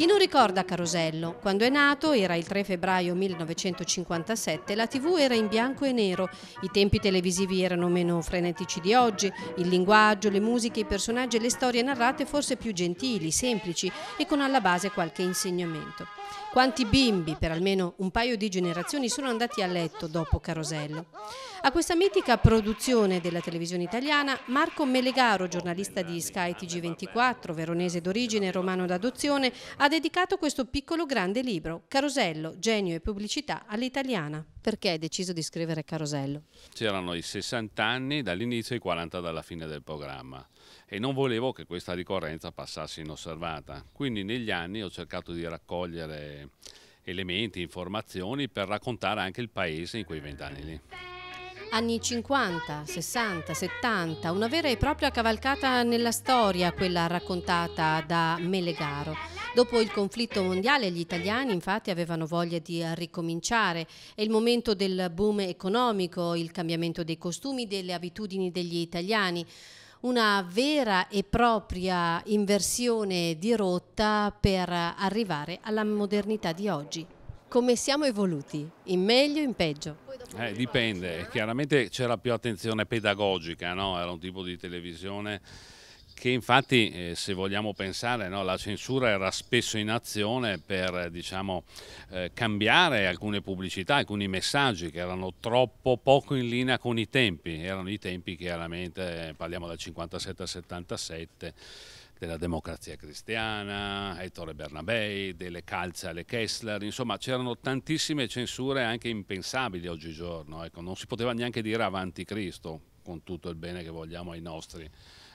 Chi non ricorda Carosello? Quando è nato, era il 3 febbraio 1957, la TV era in bianco e nero, i tempi televisivi erano meno frenetici di oggi, il linguaggio, le musiche, i personaggi e le storie narrate forse più gentili, semplici e con alla base qualche insegnamento. Quanti bimbi, per almeno un paio di generazioni, sono andati a letto dopo Carosello? A questa mitica produzione della televisione italiana, Marco Melegaro, giornalista di Sky TG24, veronese d'origine, romano d'adozione, ha dedicato questo piccolo grande libro, Carosello, genio e pubblicità all'italiana. Perché hai deciso di scrivere Carosello? C'erano i 60 anni dall'inizio e i 40 dalla fine del programma e non volevo che questa ricorrenza passasse inosservata. Quindi negli anni ho cercato di raccogliere elementi, informazioni per raccontare anche il paese in quei vent'anni lì. Anni 50, 60, 70, una vera e propria cavalcata nella storia, quella raccontata da Melegaro. Dopo il conflitto mondiale gli italiani infatti avevano voglia di ricominciare. È il momento del boom economico, il cambiamento dei costumi, delle abitudini degli italiani una vera e propria inversione di rotta per arrivare alla modernità di oggi. Come siamo evoluti? In meglio o in peggio? Eh, dipende, chiaramente c'era più attenzione pedagogica, no? era un tipo di televisione che infatti eh, se vogliamo pensare no, la censura era spesso in azione per diciamo, eh, cambiare alcune pubblicità, alcuni messaggi che erano troppo poco in linea con i tempi, erano i tempi chiaramente, parliamo dal 57 al 77 della democrazia cristiana, Ettore Bernabei, delle calze alle Kessler, insomma c'erano tantissime censure anche impensabili oggigiorno, ecco, non si poteva neanche dire avanti Cristo con tutto il bene che vogliamo ai nostri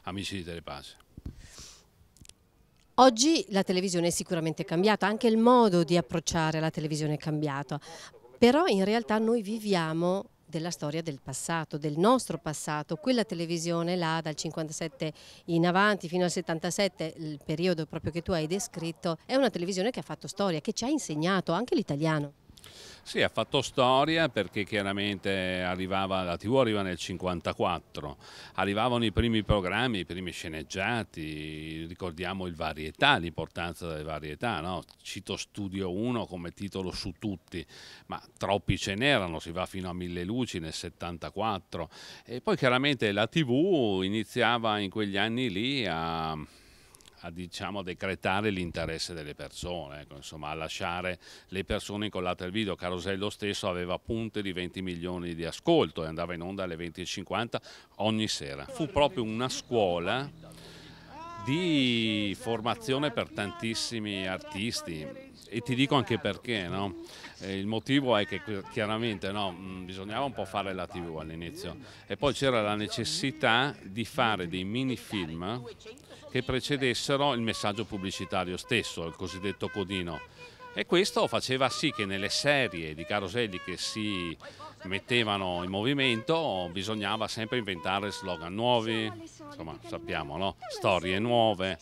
amici di Telepace. Oggi la televisione è sicuramente cambiata, anche il modo di approcciare la televisione è cambiato, però in realtà noi viviamo della storia del passato, del nostro passato. Quella televisione là dal 57 in avanti fino al 77, il periodo proprio che tu hai descritto, è una televisione che ha fatto storia, che ci ha insegnato anche l'italiano. Sì, ha fatto storia perché chiaramente arrivava, la TV arriva nel 54, arrivavano i primi programmi, i primi sceneggiati, ricordiamo il varietà, l'importanza delle varietà, no? cito Studio 1 come titolo su tutti, ma troppi ce n'erano, si va fino a Mille Luci nel 74 e poi chiaramente la TV iniziava in quegli anni lì a a diciamo, decretare l'interesse delle persone, ecco, insomma, a lasciare le persone incollate al video. Carosello stesso aveva punte di 20 milioni di ascolto e andava in onda alle 20.50 ogni sera. Fu proprio una scuola di formazione per tantissimi artisti e ti dico anche perché, no? eh, il motivo è che chiaramente no, mm, bisognava un po' fare la tv all'inizio e poi c'era la necessità di fare dei mini film che precedessero il messaggio pubblicitario stesso, il cosiddetto codino e questo faceva sì che nelle serie di caroselli che si mettevano in movimento bisognava sempre inventare slogan nuovi, insomma sappiamo, no? storie nuove.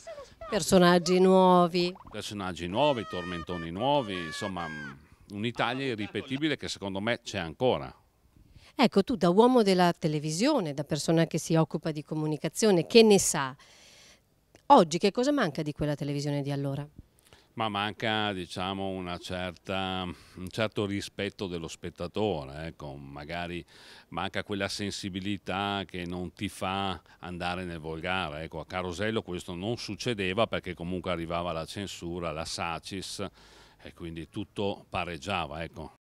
Personaggi nuovi. Personaggi nuovi, tormentoni nuovi, insomma un'Italia irripetibile che secondo me c'è ancora. Ecco, tu da uomo della televisione, da persona che si occupa di comunicazione, che ne sa, oggi che cosa manca di quella televisione di allora? ma manca diciamo, certa, un certo rispetto dello spettatore, ecco. magari manca quella sensibilità che non ti fa andare nel volgare. Ecco, a Carosello questo non succedeva perché comunque arrivava la censura, la Sacis e quindi tutto pareggiava. Ecco.